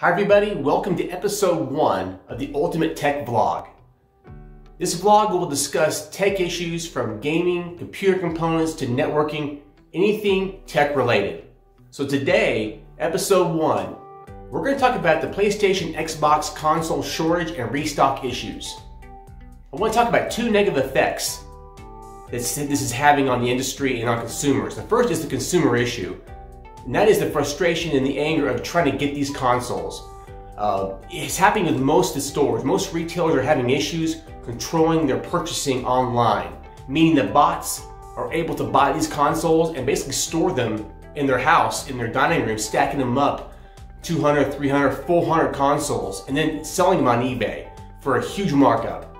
Hi everybody, welcome to episode one of the Ultimate Tech Vlog. This vlog will discuss tech issues from gaming, computer components to networking, anything tech related. So today, episode one, we're going to talk about the PlayStation Xbox console shortage and restock issues. I want to talk about two negative effects that this is having on the industry and on consumers. The first is the consumer issue, and that is the frustration and the anger of trying to get these consoles. Uh, it's happening with most of the stores. Most retailers are having issues controlling their purchasing online, meaning the bots are able to buy these consoles and basically store them in their house, in their dining room, stacking them up 200, 300, 400 consoles, and then selling them on eBay for a huge markup.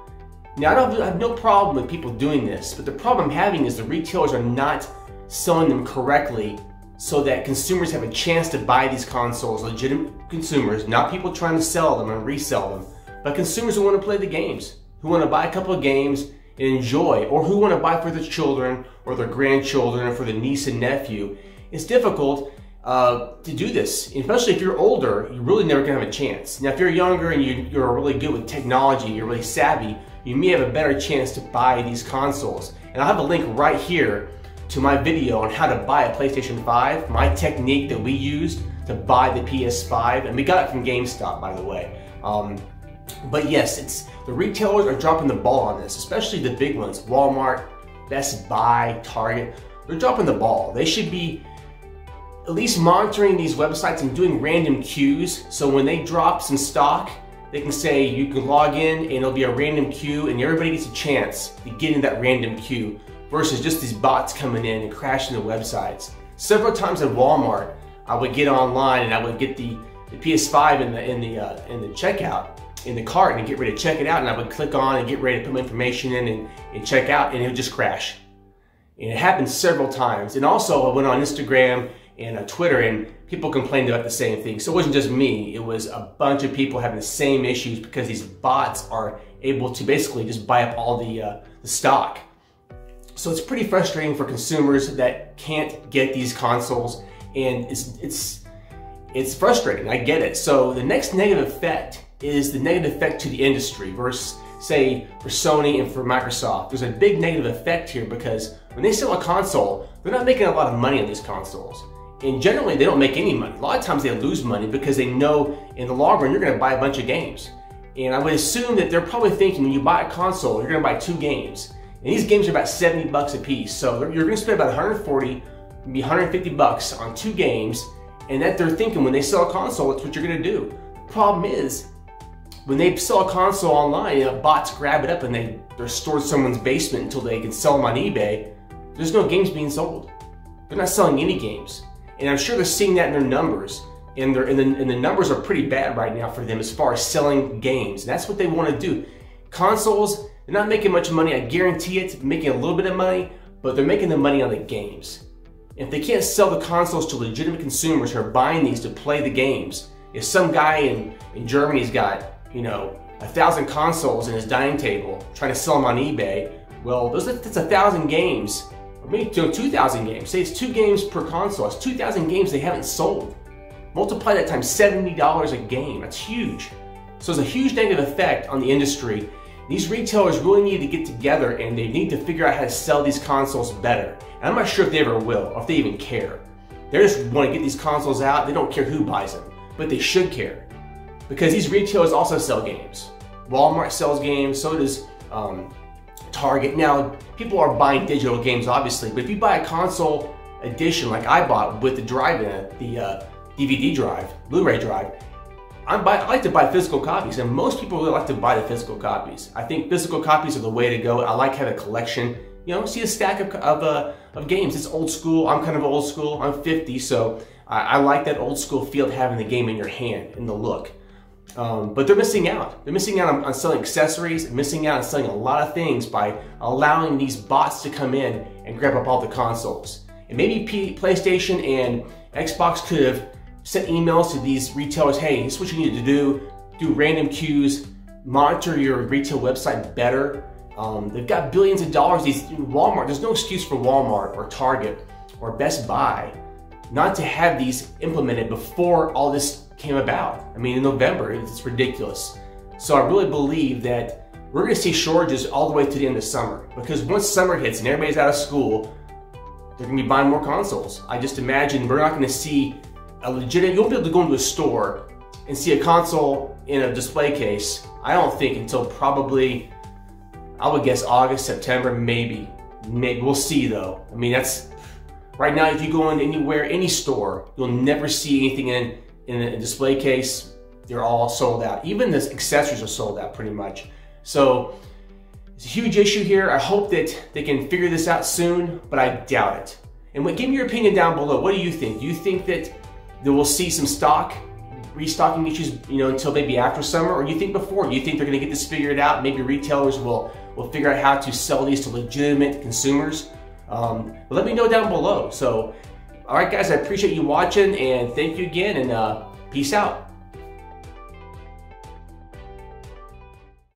Now, I, don't, I have no problem with people doing this, but the problem I'm having is the retailers are not selling them correctly so that consumers have a chance to buy these consoles, legitimate consumers, not people trying to sell them and resell them, but consumers who want to play the games, who want to buy a couple of games and enjoy, or who want to buy for their children or their grandchildren or for the niece and nephew. It's difficult uh, to do this, especially if you're older, you're really never gonna have a chance. Now, if you're younger and you, you're really good with technology, you're really savvy, you may have a better chance to buy these consoles. And I'll have a link right here to my video on how to buy a PlayStation 5, my technique that we used to buy the PS5, and we got it from GameStop, by the way. Um, but yes, it's the retailers are dropping the ball on this, especially the big ones, Walmart, Best Buy, Target. They're dropping the ball. They should be at least monitoring these websites and doing random queues. So when they drop some stock, they can say you can log in and it'll be a random queue and everybody gets a chance to get in that random queue versus just these bots coming in and crashing the websites. Several times at Walmart, I would get online and I would get the, the PS5 in the in the uh, in the checkout in the cart and get ready to check it out and I would click on and get ready to put my information in and, and check out and it would just crash. And it happened several times. And also I went on Instagram and uh, Twitter and people complained about the same thing. So it wasn't just me, it was a bunch of people having the same issues because these bots are able to basically just buy up all the, uh, the stock. So it's pretty frustrating for consumers that can't get these consoles and it's, it's, it's frustrating, I get it. So the next negative effect is the negative effect to the industry versus say for Sony and for Microsoft. There's a big negative effect here because when they sell a console, they're not making a lot of money on these consoles. And generally they don't make any money. A lot of times they lose money because they know in the long run you're gonna buy a bunch of games. And I would assume that they're probably thinking when you buy a console, you're gonna buy two games. And these games are about 70 bucks a piece. So you're gonna spend about 140, maybe 150 bucks on two games. And that they're thinking when they sell a console, that's what you're gonna do. Problem is, when they sell a console online, you know, bots grab it up and they, they're stored in someone's basement until they can sell them on eBay. There's no games being sold. They're not selling any games. And I'm sure they're seeing that in their numbers. And, and, the, and the numbers are pretty bad right now for them as far as selling games. And that's what they want to do. Consoles, they're not making much money, I guarantee it, making a little bit of money, but they're making the money on the games. If they can't sell the consoles to legitimate consumers who are buying these to play the games, if some guy in, in Germany's got, you know, a thousand consoles in his dining table trying to sell them on eBay, well, those, that's a thousand games, or maybe 2,000 games. Say it's two games per console. It's 2,000 games they haven't sold. Multiply that times $70 a game. That's huge. So it's a huge negative effect on the industry these retailers really need to get together and they need to figure out how to sell these consoles better. And I'm not sure if they ever will, or if they even care. They just want to get these consoles out, they don't care who buys them, but they should care. Because these retailers also sell games. Walmart sells games, so does um, Target. Now, people are buying digital games, obviously, but if you buy a console edition like I bought with the drive in it, the uh, DVD drive, Blu-ray drive, I'm buy, I like to buy physical copies, and most people really like to buy the physical copies. I think physical copies are the way to go. I like having a collection. You know, see a stack of, of, uh, of games. It's old school. I'm kind of old school. I'm 50, so I, I like that old school feel of having the game in your hand and the look. Um, but they're missing out. They're missing out on, on, selling accessories, missing out on selling a lot of things by allowing these bots to come in and grab up all the consoles. And maybe P PlayStation and Xbox could have sent emails to these retailers, hey, this is what you need to do, do random queues, monitor your retail website better. Um, they've got billions of dollars. These Walmart, there's no excuse for Walmart or Target or Best Buy not to have these implemented before all this came about. I mean, in November, it's ridiculous. So I really believe that we're going to see shortages all the way to the end of summer because once summer hits and everybody's out of school, they're going to be buying more consoles. I just imagine we're not going to see a legitimate, you won't be able to go into a store and see a console in a display case, I don't think until probably, I would guess August, September, maybe. Maybe, we'll see though. I mean, that's, right now if you go in anywhere, any store, you'll never see anything in, in a display case. They're all sold out. Even the accessories are sold out pretty much. So, it's a huge issue here. I hope that they can figure this out soon, but I doubt it. And what, give me your opinion down below. What do you think? Do you think that, that we'll see some stock restocking issues, you know, until maybe after summer, or you think before? You think they're going to get this figured out? Maybe retailers will will figure out how to sell these to legitimate consumers. Um, let me know down below. So, all right, guys, I appreciate you watching, and thank you again, and uh, peace out.